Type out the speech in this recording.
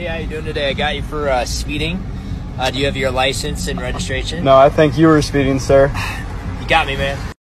Hey, how you doing today? I got you for uh, speeding. Uh, do you have your license and registration? No, I think you were speeding, sir. You got me, man.